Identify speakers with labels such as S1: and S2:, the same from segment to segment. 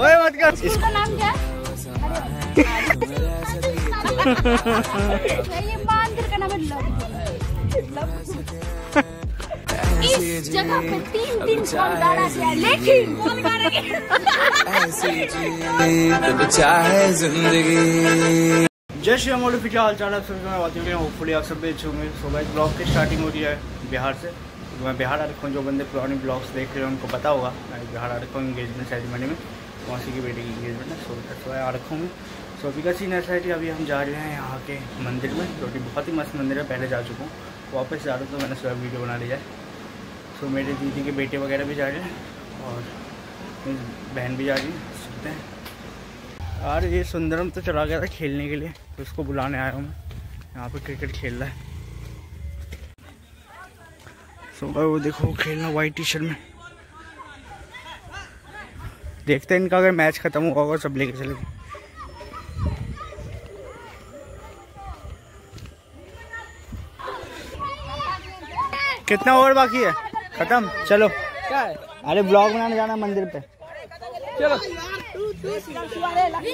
S1: ओए मत कर
S2: इसका नाम क्या है इस जगह पे तीन लेकिन
S3: चाहे ज़िंदगी
S1: जय श्री फिर क्या हाल चाल आप सभी मैं होपफुली आप सब अच्छे होंगे। सो ब्लॉग की स्टार्टिंग हो रही है बिहार से। मैं बिहार आ रखा हूँ जो बंदे पुराने ब्लॉग्स देख रहे हैं, उनको पता होगा। मैं बिहार आ रखा हूँ इंगेजमेंट सेरेमनी में मौसी की बेटी की इंगेजमेंट है, सो why आ रखा हूँ। सो अभी ऐसा है कि अभी हम जा रहे हैं यहाँ के मंदिर में, जो कि बहुत ही मस्त मंदिर है, पहले जा चुका हूँ। वापस जा रहा तो मैंने सुबह वीडियो बना लिया है। सो मेरे दीदी के बेटे वगैरह भी जा रहे हैं, और बहन भी जा रही है, सुनते हैं। यार ये सुंदरम तो चला गया था खेलने के लिए तो उसको बुलाने आया हूँ मैं। यहाँ पर क्रिकेट खेल रहा है। सो भाई वो देखो खेलना वाइट टी शर्ट में। देखते हैं इनका अगर मैच खत्म हुआ होगा, सब लेके चले। कितना ओवर बाकी है? खत्म। चलो। अरे ब्लॉग बनाने जाना मंदिर पे।
S4: चलो।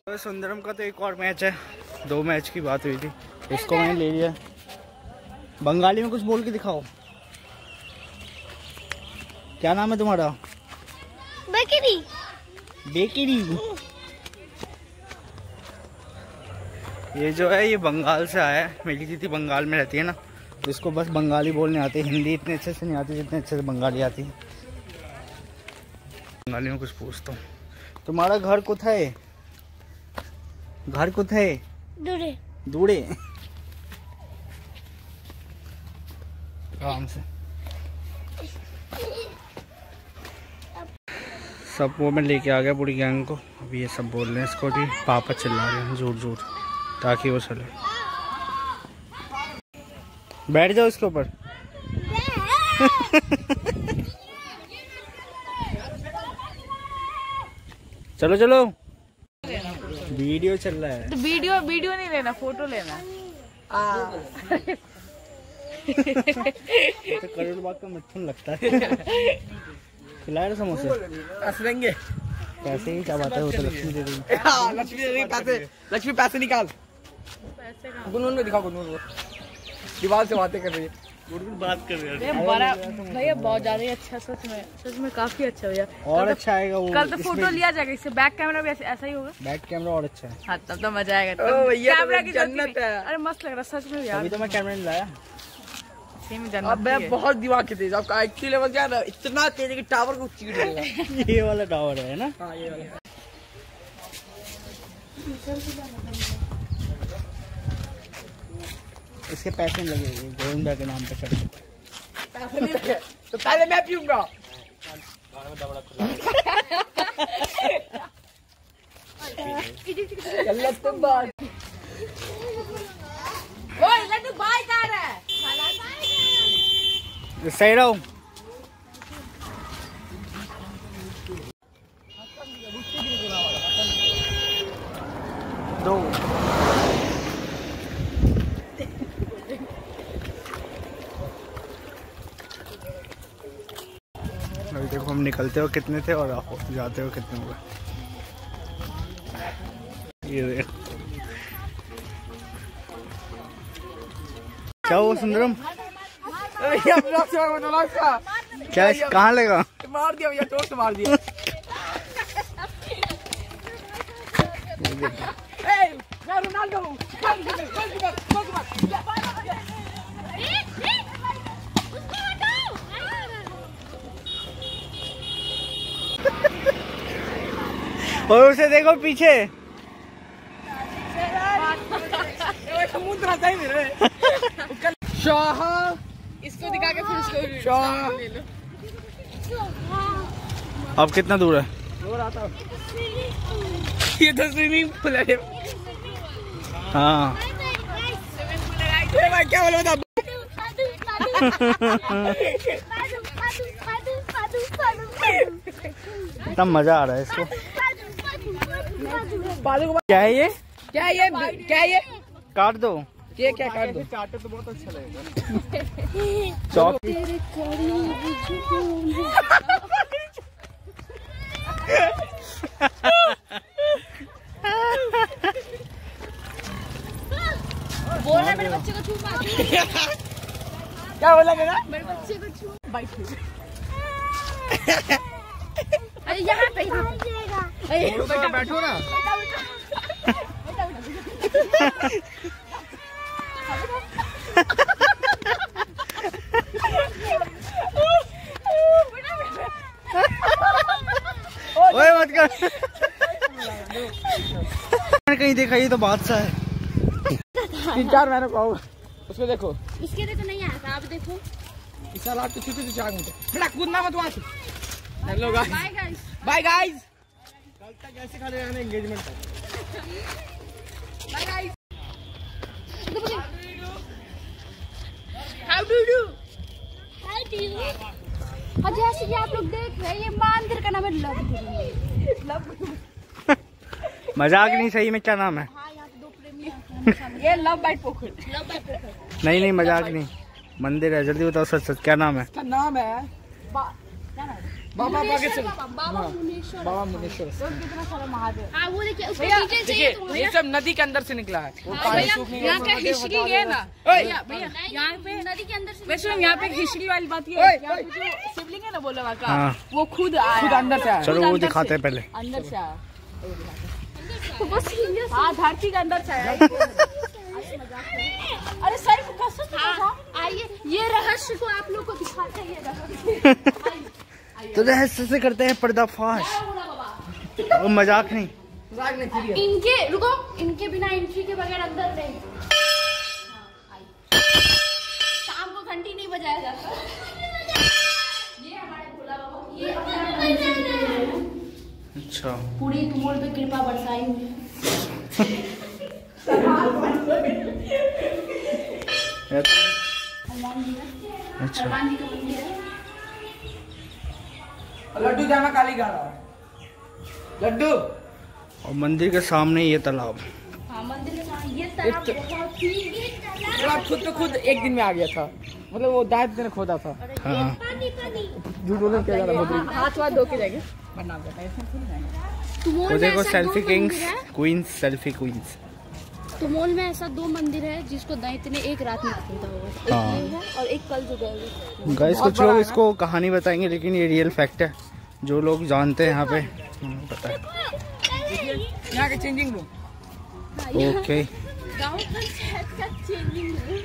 S1: तो सुंदरम का तो एक और मैच है। दो मैच की बात हुई थी। इसको मैंने ले लिया। बंगाली में कुछ बोल के दिखाओ। क्या नाम है तुम्हारा?
S2: बेकरी।
S1: बेकरी? ये जो है ये बंगाल से आया है। मेरी दीदी बंगाल में रहती है ना तो इसको बस बंगाली बोलने आते हिंदी इतने अच्छे से नहीं आती जितने अच्छे से बंगाली आती है। बंगाली में कुछ पूछता हूँ। तुम्हारा घर कुछ है? घर कुछ है?
S2: दूरे
S1: दूरे आराम से। सब वो मैं लेके आ गया पूरी गैंग को। अभी ये सब बोल रहे हैं इसको कि पापा चिल्ला रहे हैं ज़ोर ज़ोर ताकि वो चले। बैठ जाओ इसके ऊपर। चलो चलो। वीडियो चल रहा है।
S5: तो वीडियो वीडियो नहीं लेना फ़ोटो लेना।
S1: तो करोड़ बाग का मिथुन लगता है। खिलाए ना समोसे?
S4: हंस लेंगे
S1: पैसे ही क्या बात है वो तो लक्ष्मी दे देंगे।
S4: हाँ, लक्ष्मी दे रही पैसे। लक्ष्मी पैसे निकाल। गुनगुन में दिखाओ गुनगुन दीवार से बातें कर रही है।
S1: बात कर रहे
S5: भैया बड़ा भैया बहुत ज़्यादा ही अच्छा सच में। सच में काफ़ी अच्छा भैया।
S1: और अच्छा आएगा वो
S5: कल तो फ़ोटो लिया जाएगा इससे बैक कैमरा भी ऐसा ही होगा।
S1: बैक कैमरा और अच्छा है।
S5: हाँ तब तो मज़ा आएगा।
S4: ओ, भैया, तो
S5: कैमरा की
S4: जन्नत है।
S5: अरे मस्त लग रहा है सच में यार अभी
S1: तो मैं कैमरा नहीं लाया।
S5: जन्नत
S4: मैं बहुत दिमाग के तेज आपका आईक्यू लेवल क्या है? इतना तेज है कि टावर को देगा
S1: ये वाला टावर है ना?
S4: हाँ ये वाला।
S1: इसके पैसे लगेंगे गोविंदा के नाम पे चढ़
S4: पैसे नहीं लगे तो पहले मैं पीऊँगा। गलत तो बात
S5: ओए लड्डू बाय जा रहा है
S1: रहो दो अभी देखो हम निकलते हो कितने थे और आओ जाते हो कितने हुए ये देखो क्या हुआ सुंदरम
S4: भैया का
S1: क्या कहाँ लगा?
S4: मार दिया भैया चोट मार दिया।
S1: और उसे देखो पीछे।
S4: समुद्र ही शाह
S5: इसको दिखा के फिर उसको ले लो।
S1: अब कितना दूर है?
S4: ये तो स्विमिंग पूल है।
S1: हाँ।
S4: क्या बोला था
S1: इतना मज़ा आ रहा है इसको। क्या है ये?
S4: क्या है ये? क्या है ये?
S1: काट दो।
S4: ये क्या काट? दो
S1: चौक
S5: बोल रहा है मेरे बच्चे को छू मत
S4: क्या बोला मेरा
S5: मेरे बच्चे को छू। बाइट अरे यहाँ पे।
S4: तो बैठो ना।
S1: ओए मत कर। कहीं देखा ये तो बादशाह है।
S4: तीन चार महीने को होगा। उसको देखो।
S5: इसके देखो नहीं आया था आप देखो।
S4: इस साल आपके छूटे से चार घंटे। बेटा कूदना मत वहाँ से। Hello guys
S5: bye guys
S4: bye guys कल तक ऐसे खड़े रहना एंगेजमेंट तक।
S5: Bye guys how do do hi do और जैसे कि आप लोग देख रहे हैं ये मंदिर का नाम है लव लव
S1: मज़ाक नहीं सही में क्या नाम है?
S5: हाँ यहाँ पे दो प्रेमी हैं
S4: ये लव बाइट पोखर।
S1: नहीं नहीं मज़ाक नहीं। मंदिर है जल्दी बताओ सच सच क्या नाम है?
S4: इसका नाम है? बाबा बागेश्वर।
S5: बाबा बाबा मुनेश्वर। कितना सारा महादेव। हाँ वो देखिए तो
S4: ये सब नदी के अंदर से निकला है। वो पानी सूखने के
S5: यहाँ का हिस्ट्री
S4: देगा।
S5: ना? भैया भैया यहाँ पे नदी के अंदर से
S6: यहाँ पे एक हिस्ट्री वाली बात ये है। शिवलिंग है ना बोले का
S1: हाँ।
S6: वो खुद
S4: खुद अंदर से आया
S1: चलो वो
S6: अंदर
S1: दिखाते हैं पहले।
S6: अंदर से आया। हाँ धरती के अंदर से आया अरे सर कसम
S5: हाँ, आइए। ये रहस्य को आप लोग को दिखाते हैं। ये रहस्य
S1: तो से करते हैं पर्दाफाश। वो मज़ाक नहीं।
S5: इनके रुको इनके बिना एंट्री के बगैर अंदर नहीं। हाँ, शाम को घंटी नहीं बजाया जाता। ये हमारे भोला बाबा ये हमारे मंदिर के।
S1: अच्छा।
S5: पूरी तुमोल पे कृपा बरसाई हुई है।
S1: अच्छा।
S4: लड्डू जाना काली गा रहा लड्डू।
S1: और मंदिर के सामने ये तालाब।
S5: हाँ मंदिर ये तालाब
S4: एक-
S5: बहुत ही ये तालाब
S4: वो खुद तो खुद एक दिन में आ गया था। मतलब वो दाद ने खोदा था।
S1: हाँ।
S5: पानी पानी।
S4: झूठ बोलने क्या ज़्यादा
S6: हाथ वाथ धो के जाएँगे।
S5: में
S1: देखो सेल्फी किंग्स
S5: है।
S1: क्वींस सेल्फी क्वींस
S5: तुमोल में ऐसा दो मंदिर है जिसको दैत ने एक रात में खोदा हुआ है।
S1: हाँ।
S5: है और एक कल जो गए
S1: गाइस कुछ लोग इसको कहानी बताएँगे लेकिन ये रियल फैक्ट है। जो लोग जानते हैं यहाँ पे पता है।
S4: यहाँ के चेंजिंग रूम
S1: ओके
S5: गाँव पंचायत का चेंजिंग है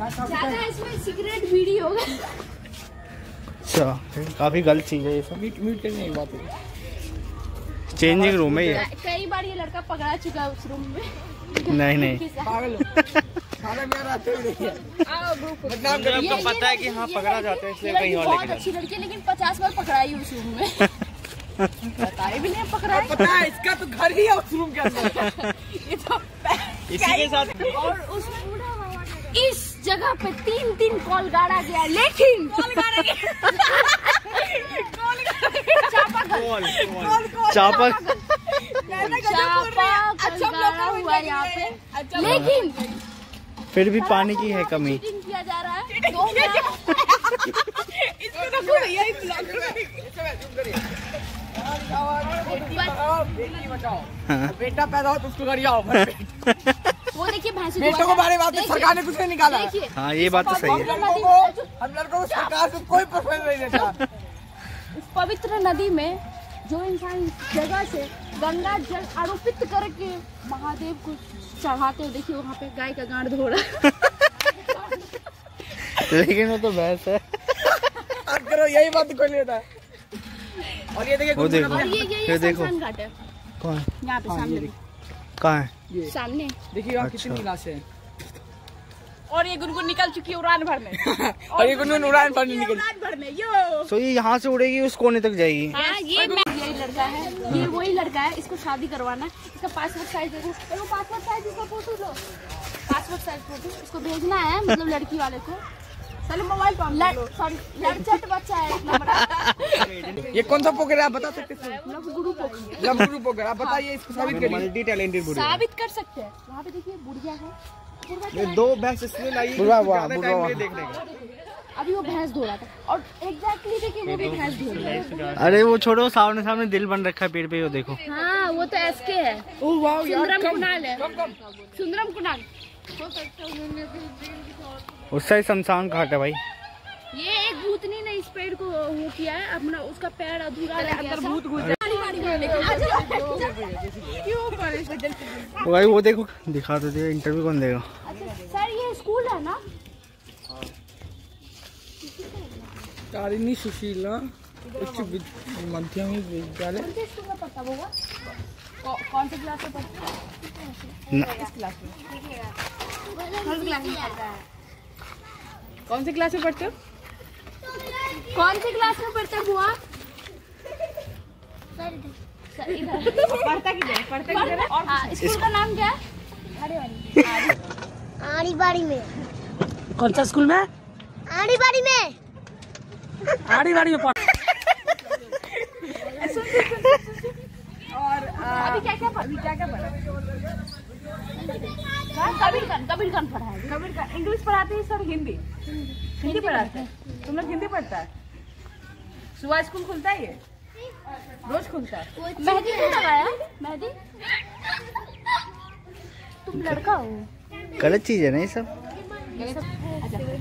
S5: ज़्यादा इसमें सीक्रेट वीडियो होगा।
S1: अच्छा काफ़ी गलत चीज़ है ये सब।
S4: मीट मीट करने की बात है।
S1: चेंजिंग रूम है ये।
S5: कई बार ये लड़का पकड़ा चुका है उस रूम में।
S1: नहीं नहीं।
S4: पागल हो। सारा मेरा आते हुए देखिए बदनाम कर
S5: ये-
S1: पता है कि हाँ पकड़ा जाता है, इसलिए कहीं और
S5: अच्छी लड़की लेकिन पचास बार पकड़ाई उस रूम में।
S6: बताए भी नहीं पकड़ा है।
S4: पता है इसका तो घर ही है उस रूम के अंदर।
S6: ये तो
S1: इसी के साथ
S5: और उस इस जगह पे तीन तीन कॉल गाड़ा गया लेकिन कॉल गाड़ा
S1: चापक
S5: अच्छा गाड़ा हुआ है यहाँ पे। लेकिन
S1: फिर भी पानी की है कमी।
S5: किया जा रहा है। दो
S6: इसको पूरा यही ब्लॉग
S4: बेटी
S1: हाँ।
S4: पैदा हो तो उसको घर आओ।
S5: वो देखिए
S4: बेटों के बारे बात सरकार ने कुछ नहीं निकाला।
S1: हाँ ये बात तो सही है।
S4: हम लड़कों को सरकार से कोई प्रेफरेंस नहीं देता।
S5: पवित्र नदी में जो इंसान इस जगह से गंगा जल आरोपित करके महादेव को चढ़ाते हैं देखिए वहाँ पे गाय का गांड धो रहा है
S1: लेकिन वो तो भैंस है।
S4: करो यही बात कोई नहीं होता। है और ये देखिए
S1: वो देखो।
S5: और ये ये ये
S1: देखो।
S5: घाट है।
S1: कौन?
S5: यहाँ पे सामने
S1: कहाँ है?
S5: सामने।
S4: देखिए यहाँ
S1: अच्छा।
S4: कितनी लाशें हैं।
S6: और ये गुनगुन निकल चुकी है उड़ान भर में
S4: और ये गुनगुन उड़ान पर नहीं निकली
S6: उड़ान भर में यो।
S1: तो ये यहाँ से उड़ेगी उस कोने तक जाएगी।
S5: हाँ ये यही लड़का है। ये वही लड़का है इसको शादी करवाना है। इसका पासपोर्ट साइज़ देखो। पासपोर्ट साइज़ इसका फ़ोटो लो। पासपोर्ट साइज़ फ़ोटो इसको भेजना है मतलब लड़की वाले को।
S6: चलो मोबाइल
S5: सॉरी लड़चट बच्चा है
S4: ये कौन सा पोकर है आप बता सकते हैं
S5: गुरु पोखरी
S4: आप बताइए इसको साबित करिए।
S1: मल्टी टैलेंटेड
S5: साबित कर सकते हैं। वहाँ पे देखिए बुढ़िया है।
S1: ये दो भैंस इसलिए लाई
S4: बुढ़वा हुआ, बुढ़वा हुआ।
S1: देखने का
S5: अभी वो भैंस धो रहा था। और एग्जैक्टली देखिए वो भी भैंस धो रहा है।
S1: अरे वो छोड़ो सामने सामने दिल बन रखा है पेड़ पे वो देखो।
S5: हाँ वो तो एसके है।
S4: ओ वाओ यार
S5: सुंदरम कुणाल है। सुंदरम कुणाल।
S1: उस साइड शमशान घाट है भाई।
S5: ये एक भूतनी ने इस पेड़ को वो किया है अपना उसका पैर अधूरा रह गया
S6: अंदर भूत घुस
S5: क्यों
S1: वो भाई वो देखो दिखा तो दे इंटरव्यू कौन देगा?
S5: सर ये स्कूल है ना
S4: तारिणी सुशीला उच्च माध्यमिक विद्यालय।
S5: कौन से
S6: क्लास में पढ़ते हो?
S1: न-
S6: क्लास में
S5: थर्ड क्लास में पढ़ता है
S6: कौन से क्लास में पढ़ते हो?
S5: कौन से क्लास में पढ़ता है बुआ? सर इधर।
S6: पढ़ता किधर पढ़ता किधर और
S5: स्कूल का नाम क्या है?
S2: आड़ी बाड़ी में।
S4: कौन सा स्कूल में?
S2: आड़ी बाड़ी में।
S4: आड़ी बाड़ी में पढ़
S6: और
S5: अभी क्या क्या
S6: अभी क्या क्या पढ़ा?
S5: हाँ, कबीर खान कबीर खान पढ़ा है।
S6: कबीर का इंग्लिश पढ़ाते हैं सर हिंदी? हिंदी पढ़ाते हैं। तुम लोग हिंदी पढ़ता है? सुबह स्कूल खुलता है ये? रोज खुलता है।
S5: मेहंदी नहीं लगाया? मेहंदी? तुम लड़का हो।
S1: गलत चीज़ है ना ये सब?
S5: अच्छा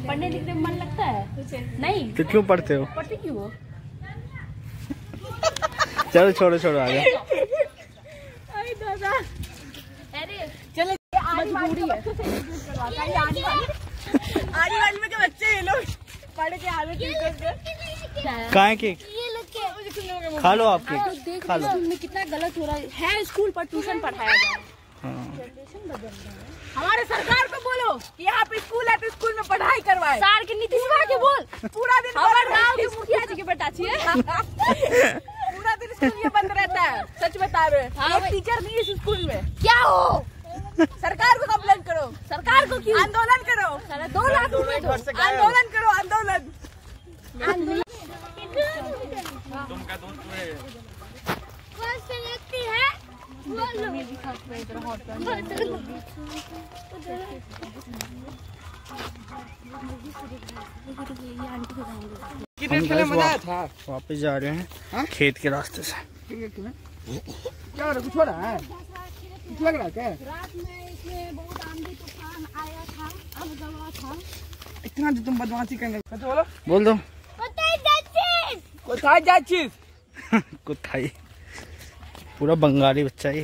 S5: पढ़ने लिखने में मन लगता है? नहीं।
S1: तो क्यों पढ़ते हो?
S5: पढ़ते क्यों हो?
S1: चलो छोड़ो छोड़ो आगे।
S5: अरे
S6: चलो मजबूरी है। आने वाले में के बच्चे ये लोग पढ़ के आगे के
S1: कहाँ केक? खा लो आपके।
S5: देख
S1: खा लो
S5: कितना गलत हो रहा है। है स्कूल पर ट्यूशन पढ़ाया जा रहा है।
S1: हाँ।
S6: हमारे सरकार को बोलो कि यहाँ पे स्कूल है तो स्कूल में पढ़ाई करवाए।
S5: सार के नीतीश कुमार के बोल।
S6: पूरा दिन
S5: हमारे गाँव के मुखिया जी के बेटा छिए
S6: पूरा दिन स्कूल ये बंद रहता है। सच बता रहे हैं।
S5: हाँ
S6: एक टीचर नहीं है इस स्कूल में।
S5: क्या हो?
S6: सरकार को कंप्लेंट करो।
S5: सरकार को क्यों?
S6: आंदोलन करो।
S5: दो लाख रुपए दो।
S6: आंदोलन। करो आंदोलन
S2: कौन से व्यक्ति है। बोलो
S4: क्रिकेट
S1: हम
S4: मज़ा आया था?
S1: वापस जा रहे हैं
S4: हाँ?
S1: खेत के रास्ते से।
S4: क्या हो रहा है? कुछ हो रहा है? कुछ लग रहा है क्या?
S5: रात में इसमें बहुत आंधी तूफ़ान आया था। अब था।
S4: इतना जो तुम बदमाशी करने बोलो।
S1: बोल दो। पूरा बंगाली बच्चा ही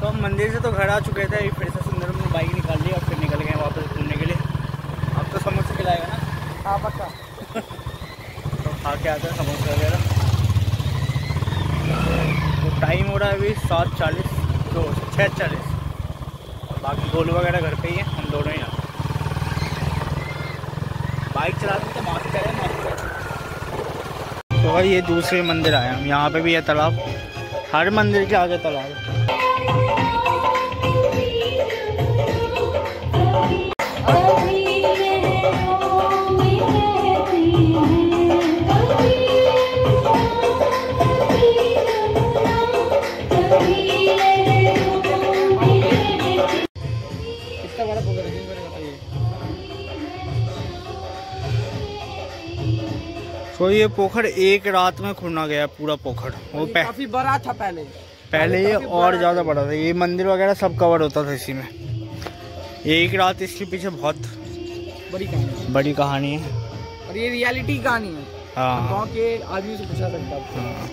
S1: तो हम मंदिर से तो घर आ चुके थे फिर से सुंदर में बाइक निकाल ली और फिर निकल गए वापस घूमने के लिए। अब तो समोसे खिलाएगा ना?
S4: हाँ पक्का।
S1: तो खा के आते हैं समोसे वगैरह। तो टाइम हो रहा है अभी सात चालीस दो छः चालीस। और बाकी गोलू वगैरह घर पे ही है हम दोनों ही आते बाइक चलाते तो भाई ये दूसरे मंदिर आए हम यहाँ पे भी है तालाब। हर मंदिर के आगे तालाब तो ये पोखर एक रात में खुना गया पूरा पोखर। वो
S4: काफ़ी बड़ा था पहले।
S1: पहले ये और ज़्यादा बड़ा था। ये मंदिर वगैरह सब कवर होता था इसी में। एक रात इसके पीछे बहुत
S4: बड़ी कहानी
S1: बड़ी कहानी है।
S4: और ये रियलिटी कहानी है।
S1: हाँ।
S4: के आदमी से पूछा सकता हाँ।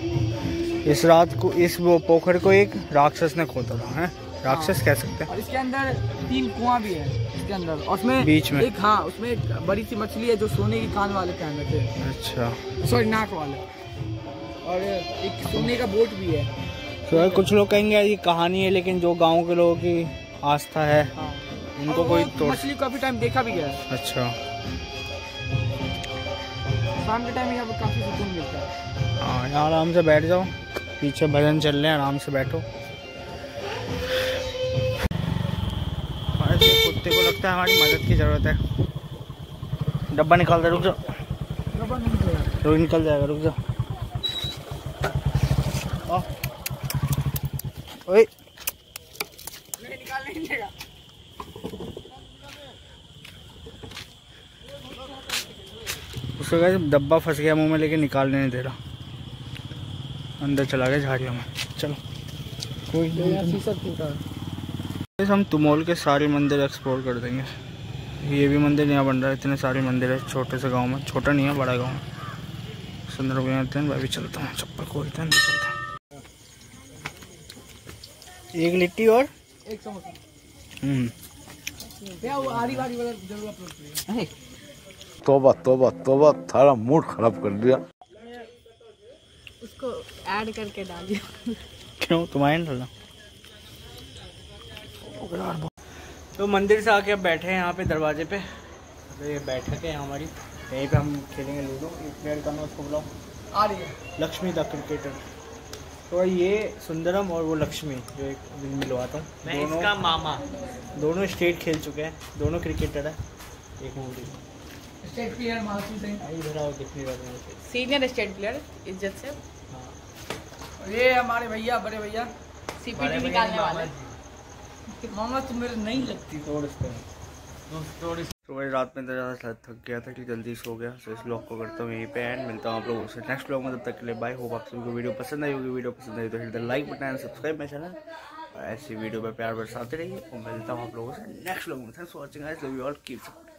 S1: इस रात को इस वो पोखर को एक राक्षस ने खोदा था है? राक्षस कह सकते हैं।
S4: और इसके अंदर तीन कुआँ भी है इसके अंदर। और उसमें
S1: बीच में।
S4: एक हाँ उसमें एक बड़ी सी मछली है जो सोने की कान वाले पहन रखे हैं।
S1: अच्छा।
S4: सॉरी नाक वाले। और एक सोने का बोट भी है।
S1: तो कुछ लोग कहेंगे ये कहानी है लेकिन जो गाँव के लोगों की आस्था है
S4: हाँ।
S1: उनको कोई तोड़
S4: मछली काफ़ी टाइम देखा भी गया है।
S1: अच्छा।
S4: शाम के टाइम यहाँ पर काफ़ी सुकून मिलता है।
S1: हाँ यहाँ आराम से बैठ जाओ। पीछे भजन चल रहे हैं आराम से बैठो। कुत्ते को लगता है हमारी मदद की ज़रूरत है। डब्बा निकाल दे रुक जाओ रुक निकल जाएगा रुक जाओ। ओए।
S4: नहीं निकाल नहीं देगा
S1: सो गाइस डब्बा फंस गया मुँह में लेके निकालने नहीं दे रहा। अंदर चला गया झाड़ियों में। चलो। कोई नहीं।
S4: शीशा टूटा
S1: हम तुमोल के सारे मंदिर एक्सप्लोर कर देंगे। ये भी मंदिर यहाँ बन रहा है इतने सारे मंदिर है छोटे से गाँव में छोटा नहीं है बड़ा गाँव है। सुंदर हो गया मैं भी चलता हूँ चप्पल खोलते हैं नहीं चलता। एक लिट्टी और?
S4: एक समोसा।
S1: हम्म।
S7: तोबा तोबा तोबा थारा मूड खराब कर दिया।
S6: उसको ऐड करके डालिए।
S1: क्यों तुम्हारे डालना? तो मंदिर से आके अब बैठे हैं यहाँ पे दरवाजे पे। तो ये बैठक है हमारी। यहीं पे हम खेलेंगे लूडो। एक प्लेयर का मैं उसको बुलाऊँ।
S4: आ रही है।
S1: Lakshmi the cricketer. तो ये सुंदरम और वो लक्ष्मी जो एक दिन मिलवाता हूँ। मैं इसका मामा। दोनों स्टेट खेल चुके हैं। दोनों क्रिकेटर है। एक मूवी
S4: स्टेट प्लेयर सिंह।
S1: इधर आओ लगा मुझे
S6: सीनियर स्टेट प्लेयर इज़्ज़त से।
S4: और ये हमारे भैया बड़े भैया।
S6: सीपीटी निकालने वाले।
S4: मामा तुम मेरे नहीं लगती
S1: तोड़ इसको तो भाई रात में इतना ज़्यादा थक गया था कि जल्दी सो गया तो इस ब्लॉग को करता हूँ यहीं पे एंड मिलता हूँ आप लोगों से नेक्स्ट ब्लॉग में, तब तक के लिए बाय होप आप सभी को वीडियो पसंद आई होगी। वीडियो पसंद आई तो hit the like button and subscribe मेरे चैनल ऐसी वीडियो पे प्यार बरसाते रहिए। और मिलता हूँ आप लोगों से नेक्स्ट ब्लॉग में। Thanks for watching I love you all keep support